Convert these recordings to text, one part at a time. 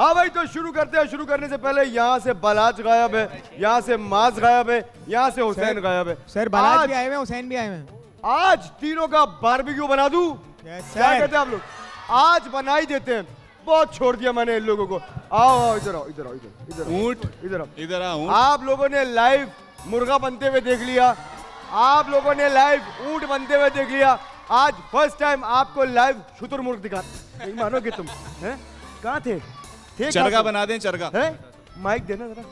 हाँ भाई तो शुरू करते हैं। शुरू करने से पहले यहाँ से बलाज गायब है यहाँ से माज गायब है यहाँ से हुसैन गायब है। सर बालाज आज- भी आए हुए हुसैन भी आए हुए आज तीनों का बारबेक्यू बना दूँ? क्या कहते हैं आप लोग? आज बना ही देते हैं। बहुत छोड़ दिया मैंने इन लोगों को। आओ आओ इधर आओ इधर आओ इधर इधर आओ, ऊँट। इधर आओ। इधर आ ऊँट। आप लोगों ने लाइव मुर्गा बनते हुए देख लिया। आप लोगों ने लाइव ऊँट बनते हुए देख लिया। आज फ़र्स्ट टाइम आपको लाइव शुतुरमुर्ग दिखा नहीं मानोगे तुम हैं? कहाँ थे? चरगा बना दें चरगा। है? माइक देना जरा।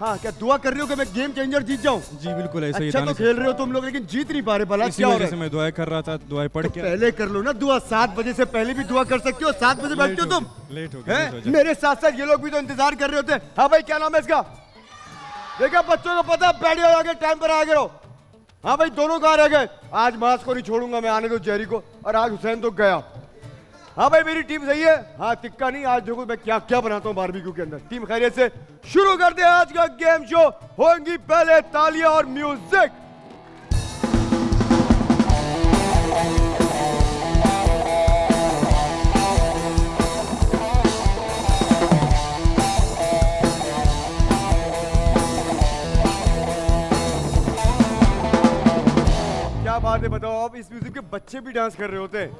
हाँ क्या दुआ कर रहे हो कि मैं गेम चेंजर जीत जाऊँ? जी बिल्कुल ऐसा ही अच्छा तो खेल रहे हो तुम लोग लेकिन जीत नहीं पा रहे भला क्या हो रहा है? मैं दुआएँ कर रहा था दुआएँ पढ़ के। पहले कर लो ना दुआ सात बजे से पहले भी दुआ कर सकते हो सात बजे बैठते हो तुम। लेट हो? हैं? वजह। मेरे साथ साथ ये लोग भी तो इंतज़ार कर रहे होते हैं। हाँ भाई क्या नाम है इसका? देखा बच्चों को पता है बैठ आगे टाइम पर आगे रहो। हाँ भाई दोनों कहाँ रह गए। आज मास को नहीं छोड़ूँगा मैं आने दो जेरी को। और आज हुसैन तो गया। हाँ भाई, मेरी टीम सही है। हाँ तिक्का नहीं, आज देखो मैं क्या क्या बनाता हूँ बारबेक्यू के अंदर। टीम खैरियत से शुरू करते हैं आज का गेम शो होंगी पहले तालियाँ और म्यूज़िक क्या बात है, बताओ आप, इस म्यूज़िक के बच्चे भी डांस कर रहे होते हैं।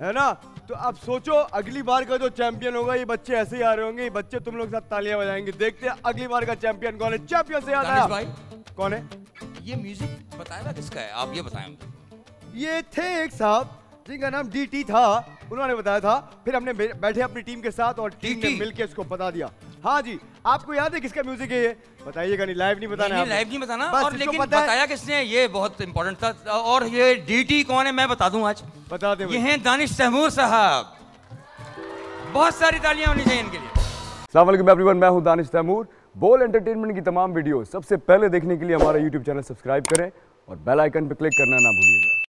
है ना? तो अब सोचो अगली बार का जो चैंपियन होगा ये बच्चे ऐसे ही आ रहे होंगे ये बच्चे तुम लोग साथ तालियाँ बजाएँगे। देखते हैं अगली बार का चैंपियन कौन है। चैंपियन से याद आया। भाई। कौन है? ये म्यूज़िक बताया ना किसका है? आप ये बताएँ। ये थे एक साहब जिनका नाम डीटी था। उन्होंने बताया था। फिर हमने बैठे अपनी टीम के साथ और टीम ने? मिलकर इसको बता दिया। हाँ जी आपको याद है किसका म्यूज़िक है ये? बताइएगा नहीं लाइव नहीं बताना नहीं लाइव नहीं बताना। और लेकिन बताया किसने ये बहुत इंपॉर्टेंट था। और ये डीटी कौन है मैं बता दूँ आज। बता दे ये हैं दानिश तैमूर साहब। बहुत सारी तालियाँ होनी चाहिए इनके लिए। सलाम एवरीवन मैं हूँ दानिश तैमूर। बोल एंटरटेनमेंट की तमाम वीडियो सबसे पहले देखने के लिए हमारा यूट्यूब चैनल सब्सक्राइब करें और बेल आइकन पर क्लिक करना ना भूलिएगा।